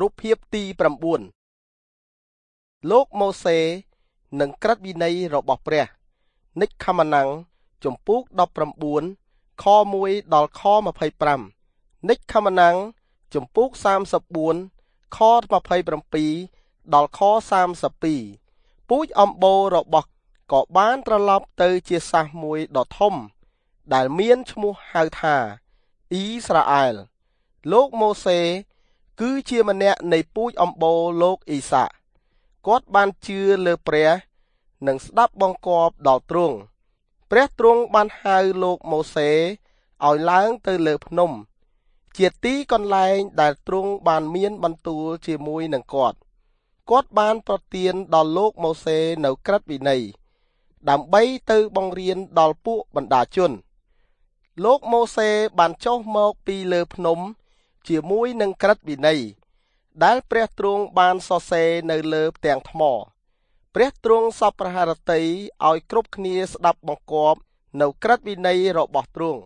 រូបភាពទី9លោកម៉ូសេនិងក្រឹតវិន័យរបស់ព្រះនិច្ចខមណាំងចំពូក19ខ1ដល់ខ25និច្ចខមណាំងចំពូក34ខ27ដល់ខ32ពូជអំបូររបស់ក៏បានត្រឡប់ទៅជាសាសមួយដ៏ធំ ដែលមានឈ្មោះហៅថាអ៊ីស្រាអែលលោកម៉ូសេ គឺជាម្នាក់នៃពូជអំបូរលោកអ៊ីសាគាត់បានជឿលើព្រះនិងស្ដាប់បង្គាប់ដល់ទ្រង់ព្រះទ្រង់បានហៅលោកម៉ូសេឲ្យឡើងទៅលើភ្នំ ជាទីកន្លែងដែលទ្រង់បានមានបន្ទូលជាមួយនឹងគាត់គាត់បានប្រទានដល់លោកម៉ូសេនៅក្រឹតវិន័យដើម្បីទៅបង្រៀនដល់ពួកបណ្ដាជន លោកម៉ូសេបានចុះមកពីលើភ្នំ ជាមួយនឹងក្រឹតវិន័យដែលព្រះទ្រង់បានសរសេរនៅលើផ្ទាំងថ្ម ព្រះទ្រង់សពប្រហារតីឲ្យគ្រប់គ្នាស្ដាប់បង្គាប់នៅក្រឹតវិន័យរបស់ទ្រង់